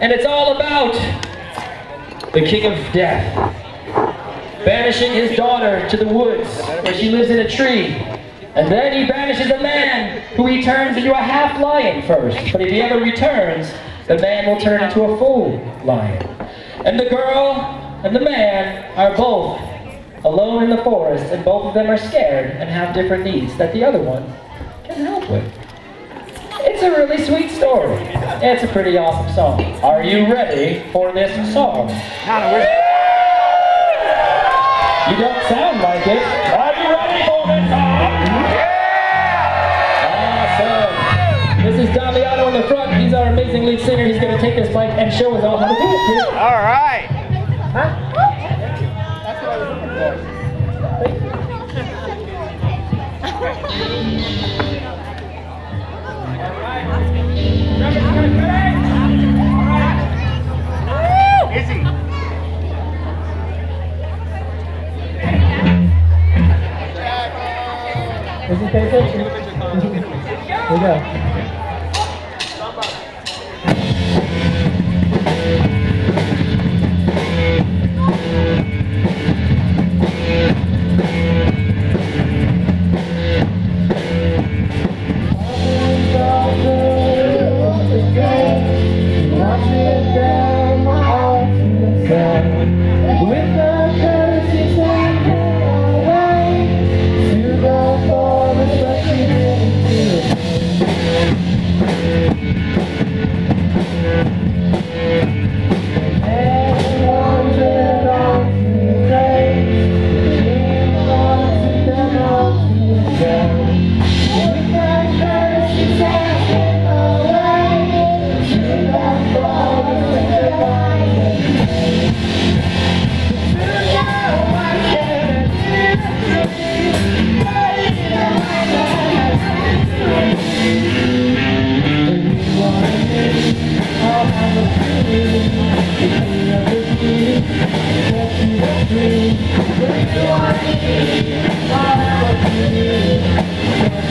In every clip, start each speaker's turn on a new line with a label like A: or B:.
A: And it's all about the King of Death banishing his daughter to the woods where she lives in a tree. And then he banishes a man who he turns into a half lion first. But if he ever returns, the man will turn into a full lion. And the girl and the man are both alone in the forest, and both of them are scared and have different needs that the other one can help with. It's a really sweet story. It's a pretty awesome song. Are you ready for this song? Not a word. You don't sound like it. Are you ready for this song? Yeah! Awesome. This is Damiano in the front. He's our amazing lead singer. He's going to take this mic and show us all how to do it. All right. Is he paying attention? Here we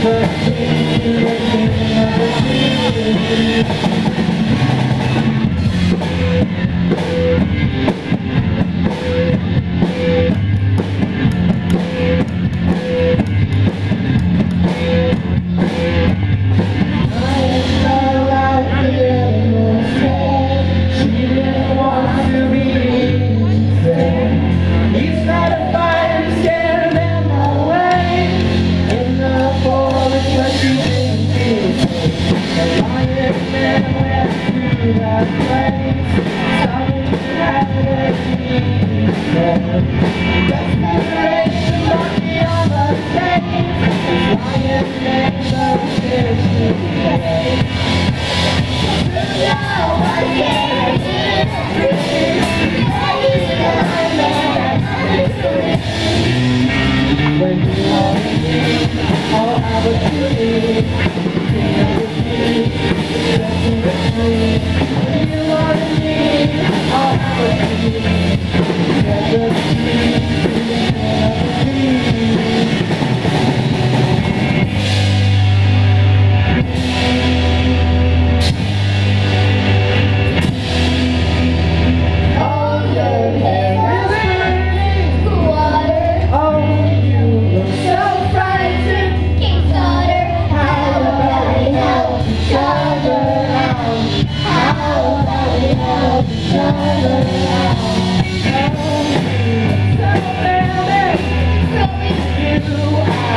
A: go. Ladies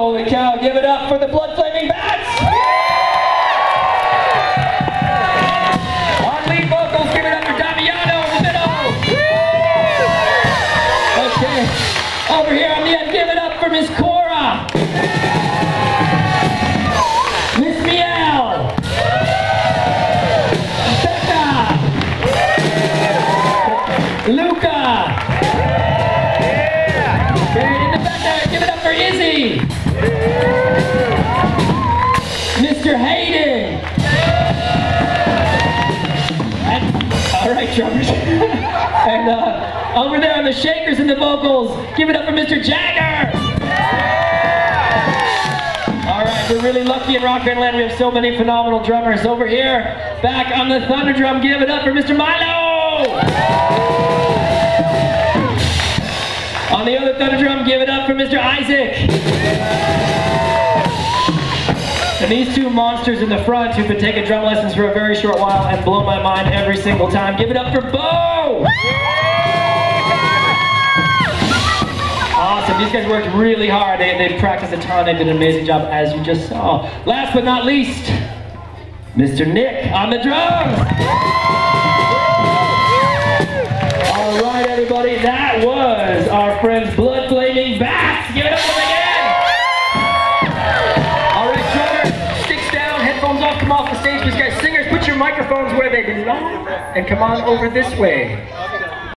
A: Holy cow, give it up for the Blood Flaming Bats! On lead vocals, give it up for Damiano in the middle! Okay, over here on the end, give it up for Miss Cora! Miss Miel! Becca! Luca! Mr. Hayden. And, all right, drummers. and uh, over there on the shakers and the vocals, give it up for Mr. Jagger. All right, we're really lucky in Rock Band Land. We have so many phenomenal drummers. Over here, back on the thunder drum, give it up for Mr. Milo. On the other thunder drum, give it up for Mr. Isaac. And these two monsters in the front who've been taking drum lessons for a very short while and blow my mind every single time. Give it up for Bo! Awesome. These guys worked really hard. They, they practiced a ton. They did an amazing job, as you just saw. Last but not least, Mr. Nick on the drums. Everybody. That was our friends Blood Flaming Bats. Give it up them again. All right, drummer, sticks down, headphones off, come off the stage. These guys, singers, put your microphones where they belong and come on over this way.